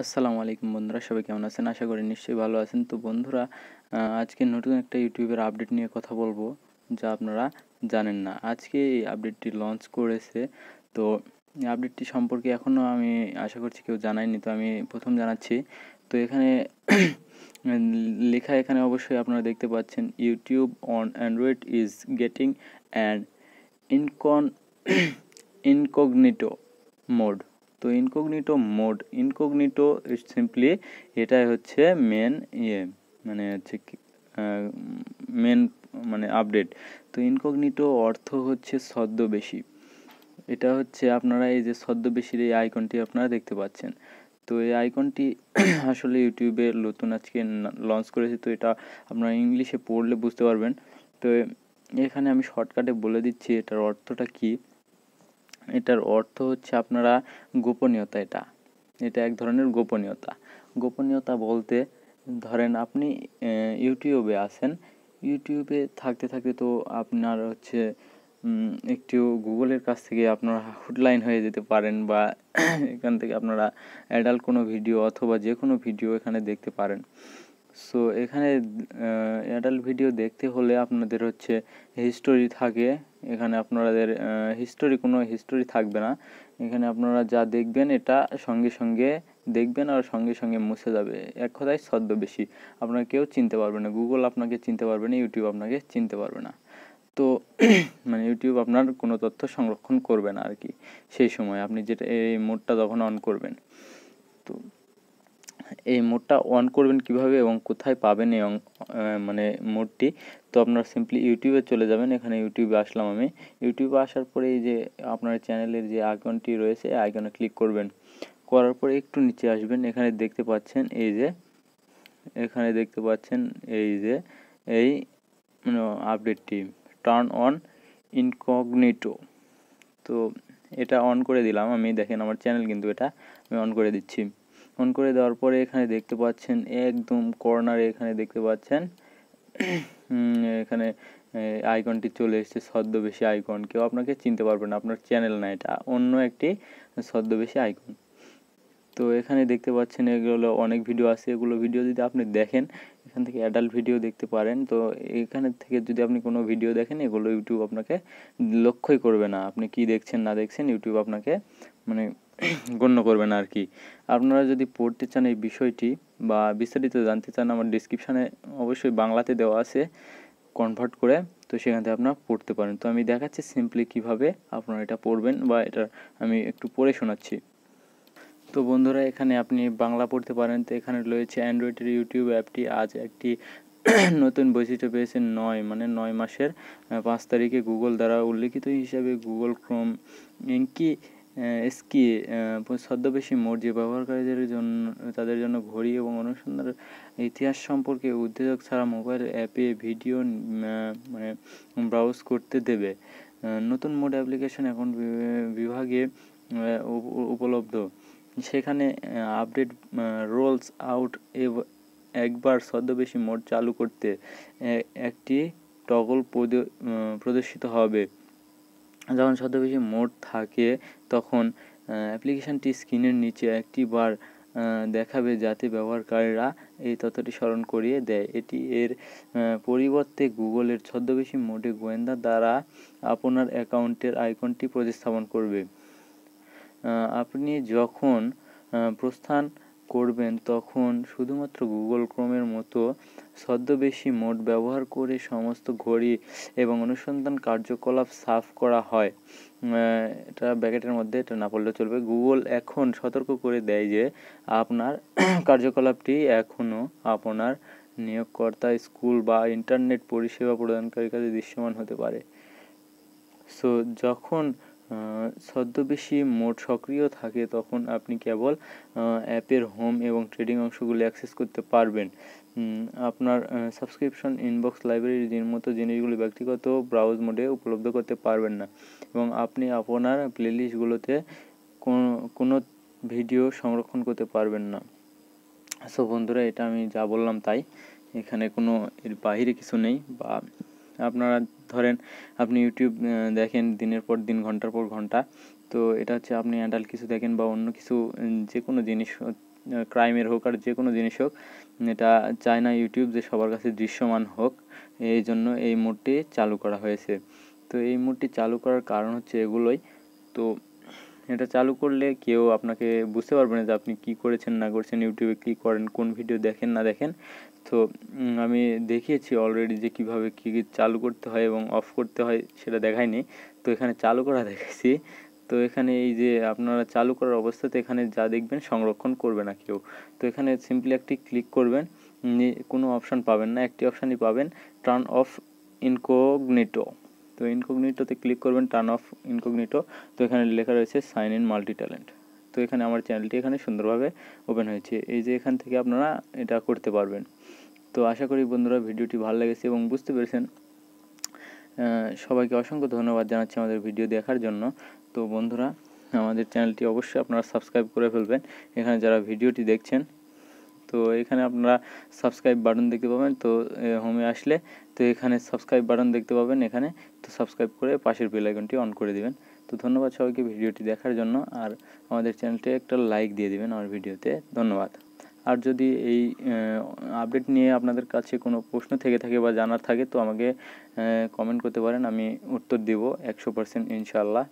আসসালামু আলাইকুম বন্ধুরা, সবাই কেমন আছেন? আশা করি নিশ্চয়ই ভালো আছেন। তো বন্ধুরা আজকে নতুন একটা ইউটিউবের আপডেট নিয়ে কথা বলব, যা আপনারা জানেন না। আজকে এই আপডেটটি লঞ্চ করেছে। তো আপডেটটি সম্পর্কে এখনও আমি আশা করছি কেউ জানায়নি, তো আমি প্রথম জানাচ্ছি। তো এখানে লেখা এখানে অবশ্যই আপনারা দেখতে পাচ্ছেন YouTube on Android is getting and ইনকন incognito mode তো ইনকগনিটো মোড ইনকগনিটো সিম্পলি এটাই হচ্ছে মেন ইয়ে মানে হচ্ছে মেন মানে আপডেট তো ইনকগনিটো অর্থ হচ্ছে ছদ্মবেশী। এটা হচ্ছে আপনারা এই যে ছদ্মবেশীর এই আইকনটি আপনারা দেখতে পাচ্ছেন। তো এই আইকনটি আসলে ইউটিউবে নতুন আজকে লঞ্চ করেছে, তো এটা আপনারা ইংলিশে পড়লে বুঝতে পারবেন। তো এখানে আমি শর্টকাটে বলে দিচ্ছি, এটার অর্থটা কী? এটার অর্থ হচ্ছে আপনারা গোপনীয়তা এটা। এটা এক ধরনের গোপনীয়তা। গোপনীয়তা বলতে ধরেন আপনি ইউটিউবে আছেন, ইউটিউবে থাকতে থাকতে তো আপনার হচ্ছে একটু গুগলের কাছ থেকে আপনারা হুটলাইন হয়ে যেতে পারেন বা এখান থেকে আপনারা অ্যাডাল্ট কোনো ভিডিও অথবা যে কোনো ভিডিও এখানে দেখতে পারেন। সো এখানে অ্যাডাল্ট ভিডিও দেখতে হলে আপনাদের হচ্ছে হিস্টোরি থাকে। এখানে আপনাদের হিস্টোরি কোনো হিস্টোরি থাকবে না। এখানে আপনারা যা দেখবেন, এটা সঙ্গে সঙ্গে দেখবেন আর সঙ্গে সঙ্গে মুছে যাবে। এক কথায় ছদ্মবেশী আপনারা কেউ চিনতে পারবে না। গুগল আপনাকে চিনতে পারবে না ইউটিউব আপনাকে চিনতে পারবে না। তো মানে ইউটিউব আপনার কোনো তথ্য সংরক্ষণ করবে না আর কি। সেই সময় আপনি যেটা, এই মোডটা যখন অন করবেন। তো এই মোডটা অন করবেন কীভাবে এবং কোথায় পাবেন এই মানে মোডটি, তো আপনারা সিম্পলি ইউটিউবে চলে যাবেন, এখানে ইউটিউবে আসলাম আমি। ইউটিউবে আসার পরে এই যে আপনার চ্যানেলের যে আইকনটি রয়েছে, এই আইকনে ক্লিক করবেন। করার পরে একটু নিচে আসবেন, এখানে দেখতে পাচ্ছেন এই যে, এখানে দেখতে পাচ্ছেন এই যে, এই আপডেটটি টার্ন অন ইনকগনিটো তো এটা অন করে দিলাম আমি, দেখেন আমার চ্যানেল কিন্তু এটা, আমি অন করে দিচ্ছি। অন করে দেওয়ার পরে এখানে দেখতে পাচ্ছেন, একদম কর্নারে এখানে দেখতে পাচ্ছেন এখানে আইকনটি চলে এসেছে, ছদ্মবেশী আইকন। কেউ আপনাকে চিনতে পারবে না, আপনার চ্যানেল না এটা, অন্য একটি ছদ্মবেশী আইকন। তো এখানে দেখতে পাচ্ছেন, এগুলো অনেক ভিডিও আছে, এগুলো ভিডিও যদি আপনি দেখেন, এখান থেকে অ্যাডাল্ট ভিডিও দেখতে পারেন। তো এখানে থেকে যদি আপনি কোনো ভিডিও দেখেন, এগুলো ইউটিউব আপনাকে লক্ষ্যই করবে না। আপনি কি দেখছেন, না দেখছেন ইউটিউব আপনাকে মানে গণ্য করবেন আর কি। আপনারা যদি পড়তে চান এই বিষয়টি বা বিস্তারিত জানতে চান, আমার ডিসক্রিপশানে অবশ্যই বাংলাতে দেওয়া আছে কনভার্ট করে, তো সেখান থেকে আপনারা পড়তে পারেন। তো আমি দেখাচ্ছি সিম্পলি কীভাবে আপনারা এটা পড়বেন বা এটা আমি একটু পড়ে শোনাচ্ছি। তো বন্ধুরা, এখানে আপনি বাংলা পড়তে পারেন। তো এখানে রয়েছে অ্যান্ড্রয়েডের ইউটিউব অ্যাপটি আজ একটি নতুন বৈশিষ্ট্য পেয়েছে নয় মানে নয় মাসের পাঁচ তারিখে গুগল দ্বারা উল্লিখিত হিসাবে গুগল ক্রোম ইঙ্কি স্কি ছদ্মবেশী মোড যে ব্যবহারকারীদের জন্য, তাদের জন্য ঘড়ি এবং অনুসন্ধানের ইতিহাস সম্পর্কে উদ্বেজক ছাড়া মোবাইল অ্যাপে ভিডিও মানে ব্রাউজ করতে দেবে। নতুন মোড অ্যাপ্লিকেশন এখন বিভাগে উপলব্ধ। সেখানে আপডেট রোলস আউট একবার ছদ্মবেশী মোড চালু করতে একটি টগল প্রদর্শিত হবে। যখন ছদ্মবেশী মোড থাকে, তখন অ্যাপ্লিকেশানটি স্ক্রিনের নিচে একটি বার দেখাবে যাতে ব্যবহারকারীরা এই তথ্যটি স্মরণ করিয়ে দেয়। এটি এর পরিবর্তে গুগলের ছদ্মবেশী মোডে গোয়েন্দা দ্বারা আপনার অ্যাকাউন্টের আইকনটি প্রতিস্থাপন করবে। আপনি যখন প্রস্থান করবেন তখন শুধুমাত্র গুগল ক্রোমের মতো ছদ্মবেশী মোড ব্যবহার করে সমস্ত ঘড়ি এবং অনুসন্ধান কার্যকলাপ সাফ করা হয়। এটা ব্যাকেটের মধ্যে, এটা না পড়লে চলবে। গুগল এখন সতর্ক করে দেয় যে আপনার কার্যকলাপটি এখনও আপনার নিয়োগকর্তা, স্কুল বা ইন্টারনেট পরিষেবা প্রদানকারীর কাছে দৃশ্যমান হতে পারে। সো যখন ছদ্মবেশী মোড সক্রিয় থাকে তখন আপনি কেবল অ্যাপের হোম এবং ট্রেডিং অংশগুলি অ্যাক্সেস করতে পারবেন। আপনার সাবস্ক্রিপশন ইনবক্স লাইব্রেরির মতো জিনিসগুলি ব্যক্তিগত ব্রাউজ মোডে উপলব্ধ করতে পারবেন না এবং আপনি আপনার প্লেলিস্টগুলোতে কোনো কোনো ভিডিও সংরক্ষণ করতে পারবেন না। সো বন্ধুরা, এটা আমি যা বললাম তাই। এখানে কোনো এর বাহিরে কিছু নেই বা আপনারা ধরেন আপনি ইউটিউব দেখেন দিনের পর দিন, ঘণ্টার পর ঘণ্টা, তো এটা হচ্ছে আপনি অ্যাডাল্ট কিছু দেখেন বা অন্য কিছু যে কোনো জিনিস ক্রাইমের হোক আর যে কোনো জিনিস হোক, এটা চায় না ইউটিউব যে সবার কাছে দৃশ্যমান হোক। এই জন্য এই মোডটি চালু করা হয়েছে। তো এই মোডটি চালু করার কারণ হচ্ছে এগুলোই। তো এটা চালু করলে কেউ আপনাকে বুঝতে পারবে না যে আপনি কি করেছেন, না করেছেন, ইউটিউবে কী করেন, কোন ভিডিও দেখেন, না দেখেন। তো আমি দেখিয়েছি অলরেডি যে কীভাবে কী কী চালু করতে হয় এবং অফ করতে হয় সেটা দেখাইনি। তো এখানে চালু করা দেখেছি তো এখানে এই যে আপনারা চালু করার অবস্থাতে এখানে যা দেখবেন সংরক্ষণ করবে না কেউ। তো এখানে সিম্পলি একটি ক্লিক করবেন কোনো অপশান পাবেন না। একটি অপশানই পাবেন টার্ন অফ ইনকোগনিটো তো ইনকোগনিটোতে ক্লিক করবেন টার্ন অফ ইনকোগনিটো তো এখানে লেখা রয়েছে সাইন ইন মাল্টি ট্যালেন্ট তো এখানে আমার চ্যানেলটি এখানে সুন্দরভাবে ওপেন হয়েছে। এই যে এখান থেকে আপনারা এটা করতে পারবেন। তো আশা করি বন্ধুরা ভিডিওটি ভালো লেগেছে এবং বুঝতে পেরেছেন। সবাইকে অসংখ্য ধন্যবাদ জানাচ্ছি আমাদের ভিডিও দেখার জন্য। তো বন্ধুরা, আমাদের চ্যানেলটি অবশ্যই আপনারা সাবস্ক্রাইব করে ফেলবেন। এখানে যারা ভিডিওটি দেখছেন, তো এখানে আপনারা সাবস্ক্রাইব বাটন দেখতে পাবেন। তো হোমে আসলে তো এখানে সাবস্ক্রাইব বাটন দেখতে পাবেন। এখানে তো সাবস্ক্রাইব করে পাশের বেল আইকনটি অন করে দিবেন। তো ধন্যবাদ সবাইকে ভিডিওটি দেখার জন্য। আর আমাদের চ্যানেলটি একটা লাইক দিয়ে দিবেন আমার ভিডিওতে। ধন্যবাদ। আর যদি এই আপডেট নিয়ে আপনাদের কাছে কোনো প্রশ্ন থেকে থাকে বা জানার থাকে, তো আমাকে কমেন্ট করতে পারেন। আমি উত্তর দিব একশো পার্সেন্ট ইনশাআল্লাহ।